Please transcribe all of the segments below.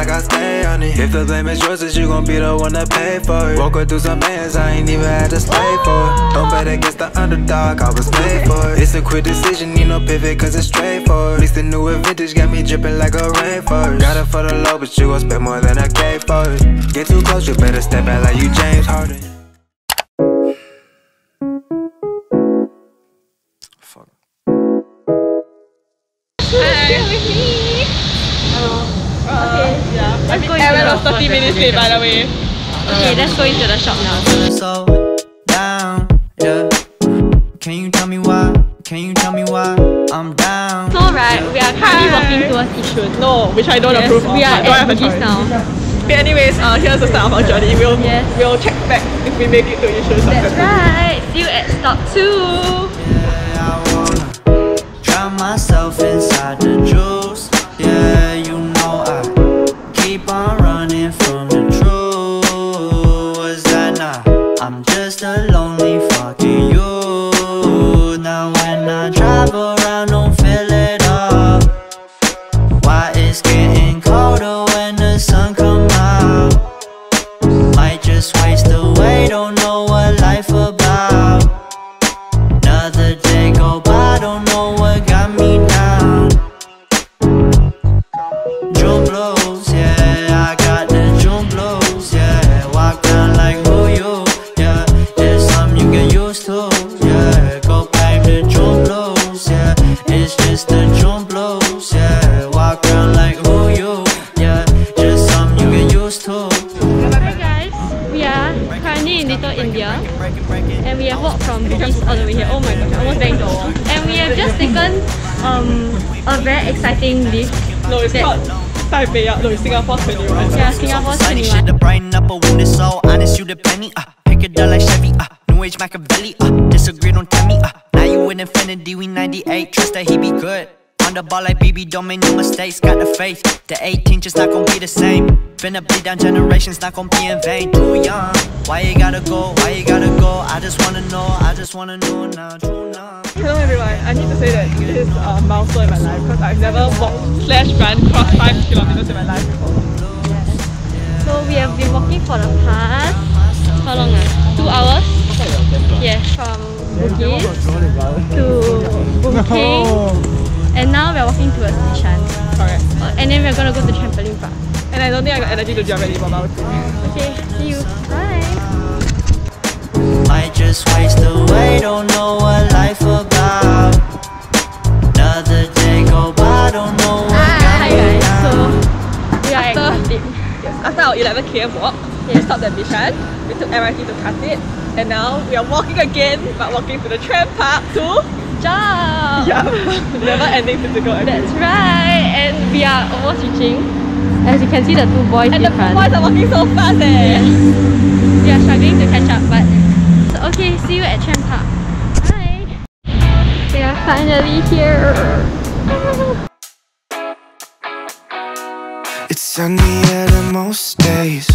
like I stay on it. If the blame is yours, then you gon' be the one to pay for it. Woke up through some bands, I ain't even had to slay for it. Don't bet against the underdog, I was made for it. It's a quick decision, need no pivot, cause it's straightforward. At least the newer vintage got me dripping like a rainforest. Got it for the low, but you gon' spend more than a K for it. Get too close, you better step back like you James Harden. Fuck. Let's go into Aaron the was 30 minutes late by the way. Okay, let's go into the shop now. so down, yeah. Can you tell me why? Can you tell me why I'm down? So right, we are currently walking towards Yishun. No, which I don't Yes, approve of. we are but don't at have a Bugis now. Okay, anyways, uh, here's the start of our journey. We'll Yes. we'll check back if we make it to Yishun That's right. See you at stop two. Yeah, I wanna drown myself inside have walked from Bugis all the way here. Oh my gosh, I almost banged the wall. And we have just taken um, a very exciting lift. No, it's That- not Taipei, uh, no, it's Singapore 21. Yeah, Singapore Sunny 21. shit to brighten up a wounded soul. Honest, you the penny. Uh, pick it up like Chevy. Uh, New Age Machiavelli. Uh, disagree, don't tell me. Uh, now you with Infinity, we 98. Trust that he be good. On the ball like BB, don't make no mistakes. Got the faith. The 18 just not gonna be the same. Finna bleed down generations, not gonna be in vain. Too young. Why you gotta go? Why you gotta go? I just wanna know. I just wanna know now. Hello everyone, I need to say that this is a milestone in my life because I've never walked slash run cross then we're gonna go to trampoline park. And I don't think I got energy to jump anymore, but Okay, see you. Bye. Might just waste away, don't know what life about. Another day go by, don't know what ah, got Hi me guys, so we are at Khatib. Yes, after our 11 km walk, we stopped at Bishan, we took MRT to Khatib, and now we are walking again, but walking to the tram park to Jump! yeah, never ending physical activity. That's right, and we are almost reaching. As you can see, the two boys And in the front. boys are walking so fast eh! We are struggling to catch up, but so, okay. See you at Tram Park. Bye. We are finally here. It's sunny at most days.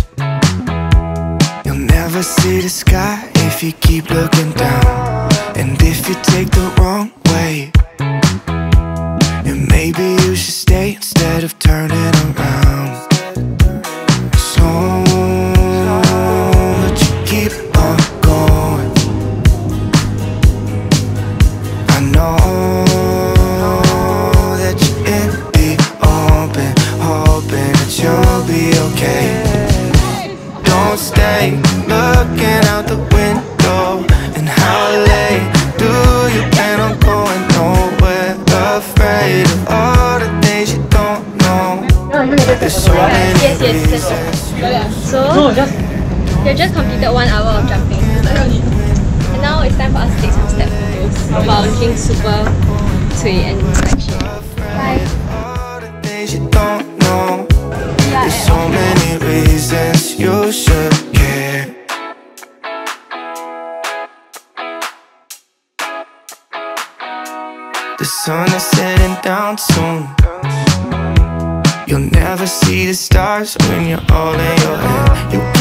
You'll never see the sky if you keep looking down. And if you take the wrong way, And maybe you should stay instead of turning around. So that you keep on going. I know that you're in the open, hoping that you'll be okay. Don't stay looking out the window. And how late There's so many Yes, yes, that's reasons. So we have just completed one hour of jumping. And now it's time for us to take some step photos of our King Super Tui and collection. Bye. All the things you don't know. We are There's at so many reasons you should care. The sun is setting down soon. You'll never see the stars when you're all in your head. You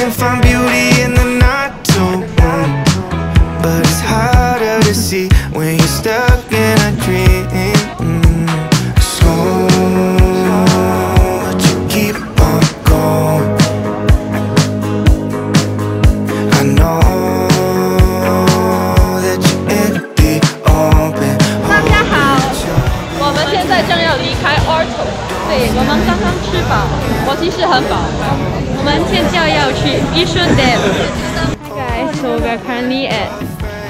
去 Yishun Dam. Hi guys, so we're currently at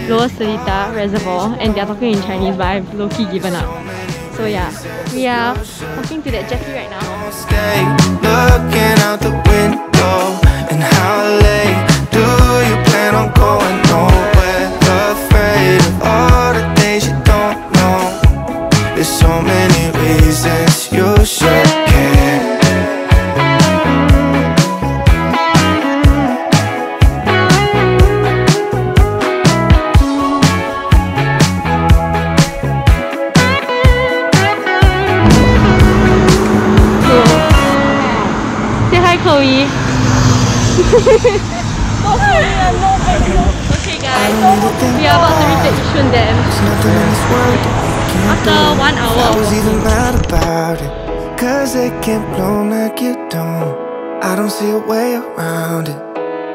Lower Seletar Reservoir and they're talking in Chinese but I've low-key given up. So yeah, we are walking to that jetty right now. Okay guys, we are about to reach the Yishun Dam. Nothing in this world after one hour. I was even mad about it Cause they can't blow like you don't. I don't see a way around it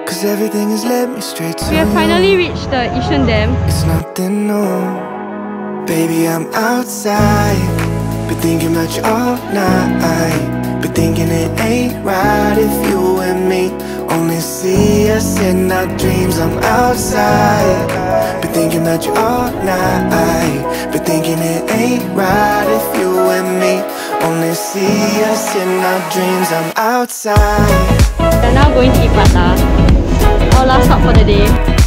Cause everything has led me straight to We have finally reached the Yishun Dam. It's nothing new. Baby, I'm outside Been thinking about you all night Been thinking it ain't right if you and me Only see us in our dreams. I'm outside. Been thinking about you all night. Been thinking it ain't right if you and me Only see us in our dreams. I'm outside. We are now going to eat prata. Our last stop for the day.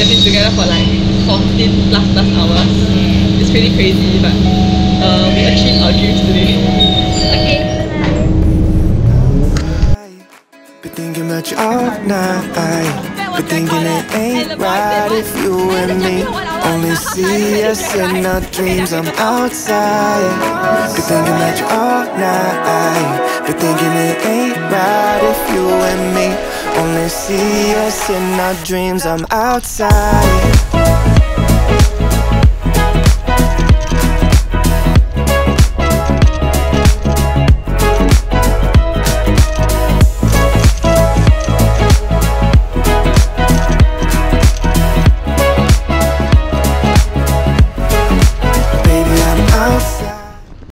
We have been together for like 14 plus plus hours. It's pretty crazy, but uh, we achieved our dreams today. Okay, Been thinking about you all night. Been thinking it ain't right if you and me only see us in our dreams. I'm outside. Been thinking about you all night. Been thinking it ain't right if you and me only see us in our dreams. I'm outside.